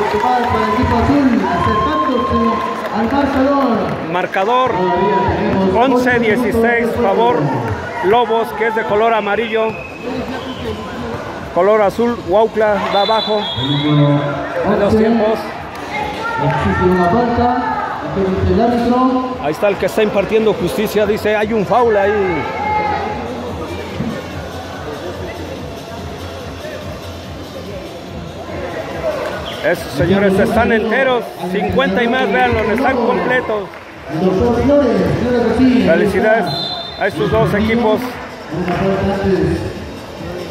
Portugal para el equipo azul, acercándose al marcador. Marcador Todavía tenemos 11-16, favor Lobos, que es de color amarillo. Color azul, Huautla da abajo en los tiempos. Ahí está el que está impartiendo justicia, dice, hay un foul ahí. Esos señores están enteros, 50 y más, véanlos, están completos. Felicidades a estos dos equipos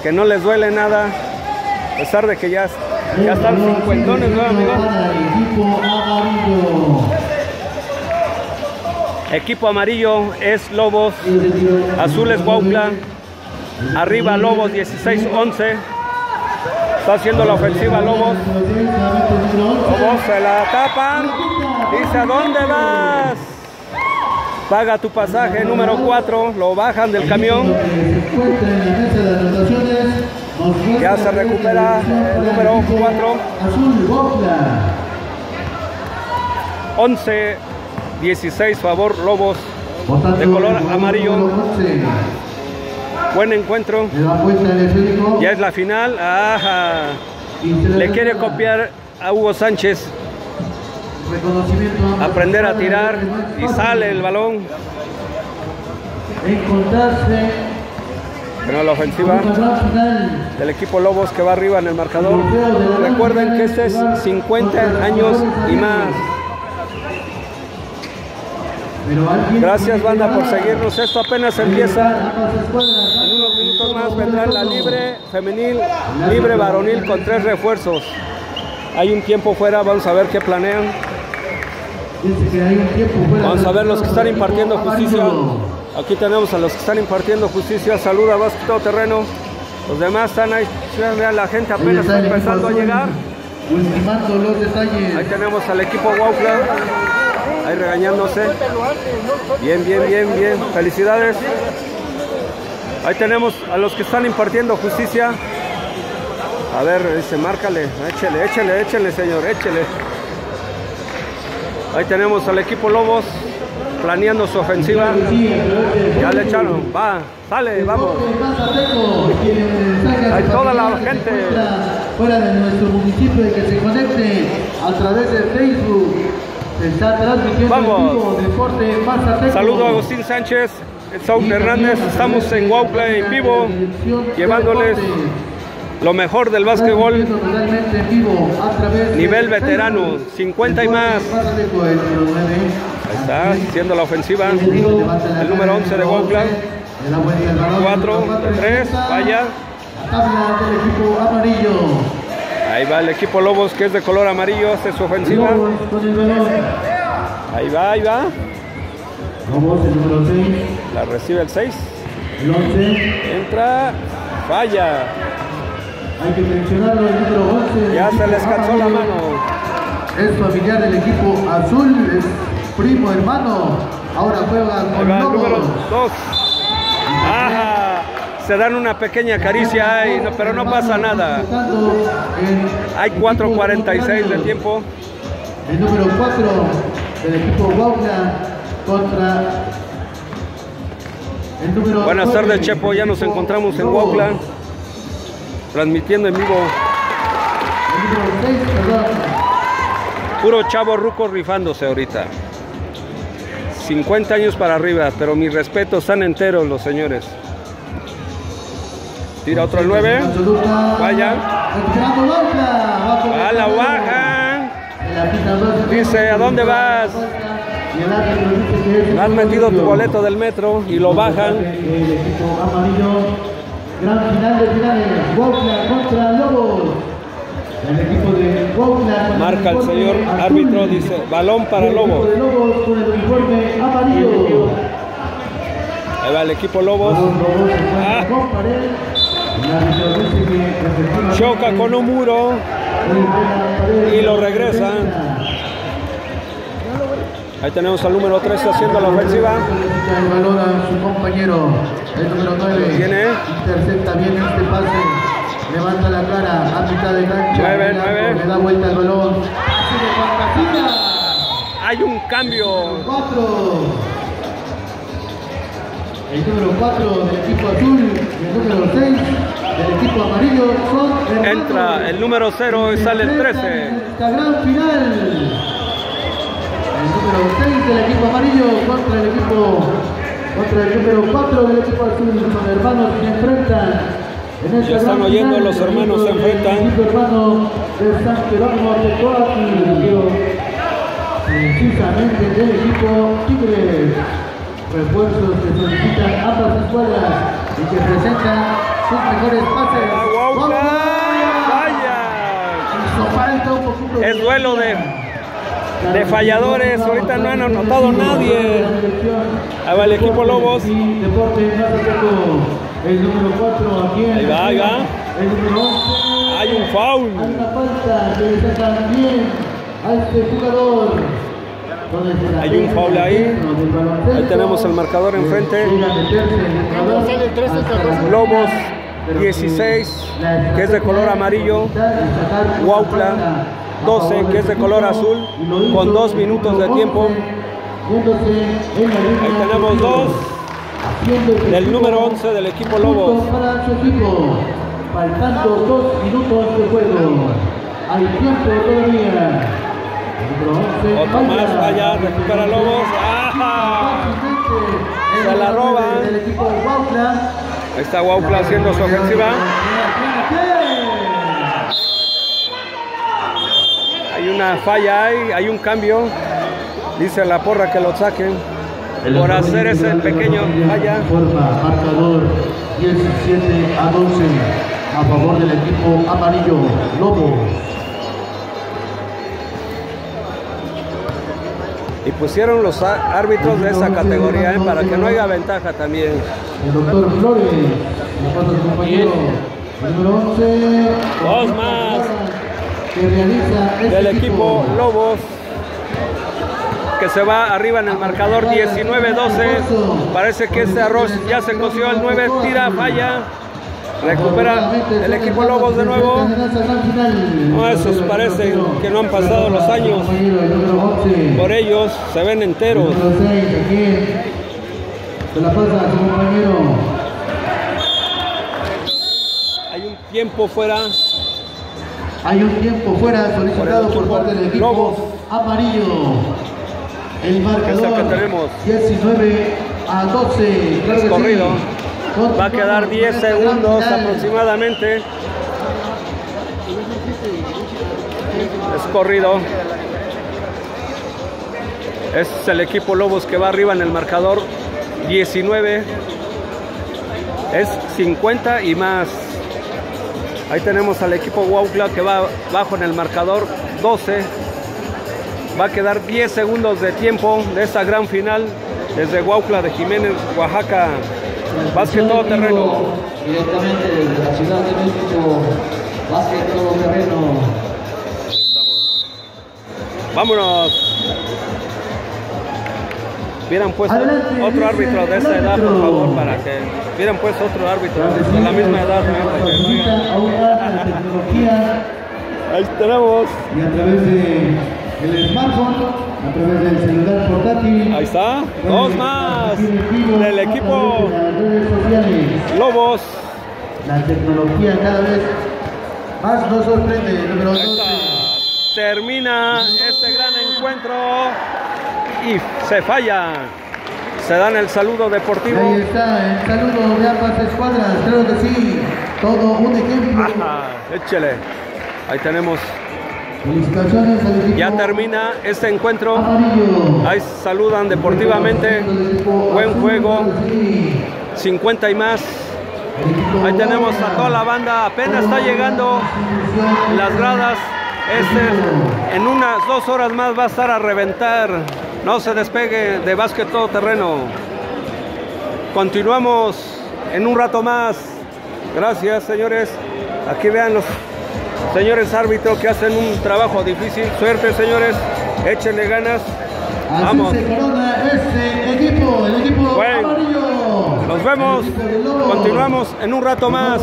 que no les duele nada, a pesar de que ya, ya están cincuentones, ¿no, amigos? Equipo amarillo. Es Lobos, azul es Huautla, arriba Lobos 16-11, está haciendo la ofensiva Lobos, Lobos se la tapan, dice ¿a dónde vas? Paga tu pasaje número 4, lo bajan del camión, Ya se recupera el número cuatro. Azul Bocla. 11, 16 favor Lobos, De color amarillo. Número 11. buen encuentro, ya es la final, ajá. Le quiere copiar a Hugo Sánchez, aprender a tirar y sale el balón. Bueno, la ofensiva del equipo Lobos que va arriba en el marcador. Recuerden que este es 50 años y más. Gracias banda por seguirnos. Esto apenas empieza. En unos minutos más vendrá la libre femenil, libre varonil con tres refuerzos. Hay un tiempo fuera, vamos a ver qué planean. Vamos a ver los que están impartiendo justicia. Aquí tenemos a los que están impartiendo justicia. Saluda Vasco Todo Terreno. Los demás están ahí. La gente apenas está empezando a llegar. Ultimando los detalles. Ahí tenemos al equipo Waufla. Ahí regañándose. Bien, bien, bien, bien. Felicidades. Ahí tenemos a los que están impartiendo justicia. A ver, dice, márcale. Échele, échele, échele, señor, échele. Ahí tenemos al equipo Lobos planeando su ofensiva. Ya le echaron. Va, sale, vamos. Hay toda la gente. Fuera de nuestro municipio y que se conecte a través de Facebook. Está transmitiendo Vamos. vivo Deporte. Saludo a Agustín Sánchez, Saúl Hernández. Estamos en Waupla en vivo, llevándoles lo mejor del básquetbol. Nivel veterano, Facebook. 50 y más. El. Ahí está, haciendo la ofensiva. El número cara, 11 de número Waupla. 11, le da vuelta el balón, 4 número de 3, ejecuta. vaya. Tabla del equipo amarillo. Ahí va el equipo Lobos que es de color amarillo, hace su ofensiva. Ahí va, ahí va. Lobos, el número 6. La recibe el 6. El 11. Entra, falla. Hay que mencionarlo, el número 11. Ya se les cansó la mano. Es familiar del equipo azul, es primo hermano. Ahora juega con el número Lobos. 2. Ajá. Se dan una pequeña caricia ahí, pero no pasa nada. Hay 4.46 de tiempo. El número 4 del equipo Guaula contra el número Buenas tardes, Chepo. Ya nos encontramos en. Huautla, transmitiendo en vivo. El número 6, perdón. Puro chavo ruco rifándose ahorita. 50 años para arriba, pero mis respetos están enteros los señores. Tira otro el 9. Absoluta. Vaya. A la baja. Dice, ¿a dónde vas? Has metido tu boleto del metro y lo bajan. Gran final de finales. Contra Lobos. El equipo de Marca el señor árbitro, dice, balón para Lobos. Ahí va el equipo Lobos. Los Lobos se encuentran Ah. con pared. El árbitro dice que efectivamente Choca con un muro y lo regresa. Ahí tenemos al número 13 haciendo la ofensiva. El balón a su compañero, el número 9. tiene. Intercepta bien este pase. Levanta la cara a mitad de cancha. Nueve, Blanco nueve. Le da vuelta al balón. Hay un cambio. 4. El número 4 del equipo azul el número 6 del equipo amarillo son. Entra el número 0 y sale el 13. Esta gran final. El número 6 del equipo amarillo contra el equipo contra el número 4 del equipo azul. Hermanos que enfrentan. En esta Ya están oyendo, final. los hermanos se enfrentan. El equipo hermano de San Jerónimo de Coatl. Precisamente del equipo Tigres. Refuerzos que solicitan ambas escuelas y que presentan sus mejores pases. Un poquito Es duelo de, de falladores. Ahorita no han anotado nadie. Ahí va el equipo Lobos. Deporte más atento, el número 4 aquí en Ahí va, ahí va. El número 11. Hay un foul. Hay una falta que le sacan bien a este jugador. Hay un foul ahí. Ahí tenemos el marcador enfrente. El Lobos 16, la que es de color amarillo. Huautla, falta a 12, favor que es de color azul, con dos minutos de tiempo. 11, yéndose en la línea Ahí tenemos dos Del número 11 del equipo Lobos. faltando dos minutos de juego. Hay tiempo todavía. El número 11 Otro más falla, recupera Lobos. ¡Ah! Fácilmente, Se la roban. Ahí está Waupla haciendo su ofensiva. Hay una falla ahí, hay un cambio. Dice la porra que lo saquen por hacer ese pequeño falla. Forma marcador 17 a 12 a favor del equipo amarillo Lobo. Y pusieron los árbitros de esa categoría ¿eh? para que no haya ventaja también. El doctor Flores, le pasa su compañero, el número 11. Dos más. Que realiza este Del equipo Lobos que se va arriba en el marcador 19-12. Parece que este arroz ya se coció el 9, tira, falla. Recupera el equipo Lobos de nuevo. No, esos parecen que no han pasado los años. Por ellos se ven enteros. Número 6, aquí. Se la pasa a su compañero. Hay un tiempo fuera. Hay un tiempo fuera solicitado por, parte del equipo Lobos. amarillo. El marcador Es el que tenemos. 19 a 12. Claro que corrido. sí. Va a quedar Continuamos 10 con esta gran segundos aproximadamente. Es corrido. Es el equipo Lobos que va arriba en el marcador 19. Es 50 y más. Ahí tenemos al equipo Huautla que va bajo en el marcador 12. Va a quedar 10 segundos de tiempo de esta gran final desde Huautla de Jiménez, Oaxaca. Básquet todo terreno. Directamente desde la Ciudad de México, básquet todo terreno. Vámonos. Hubieran puesto Adelante, otro árbitro de el esta edad, por favor, para que hubieran puesto otro árbitro de la misma edad. ¿no? Ahí tenemos. y a través de el smartphone, a través del celular portátil. Ahí está. Dos más del equipo través de las redes sociales. Lobos. La tecnología cada vez más nos sorprende. Número Ahí 12. está. Termina este gran encuentro y se falla. Se dan el saludo deportivo. ahí está el saludo de ambas escuadras. Creo que sí. Todo un ejemplo. Ajá, échele. Ahí tenemos. Ya termina este encuentro. Ahí saludan deportivamente. Buen juego. 50 y más. Ahí tenemos a toda la banda. Apenas está llegando las gradas. Este en unas dos horas más va a estar a reventar. No se despegue de básquet todo terreno. Continuamos en un rato más. Gracias, señores. Aquí vean los señores árbitros que hacen un trabajo difícil. Suerte, señores. Échenle ganas. Así Vamos. se corona equipo, el equipo Bueno, amarillo. Nos vemos. Continuamos en un rato más.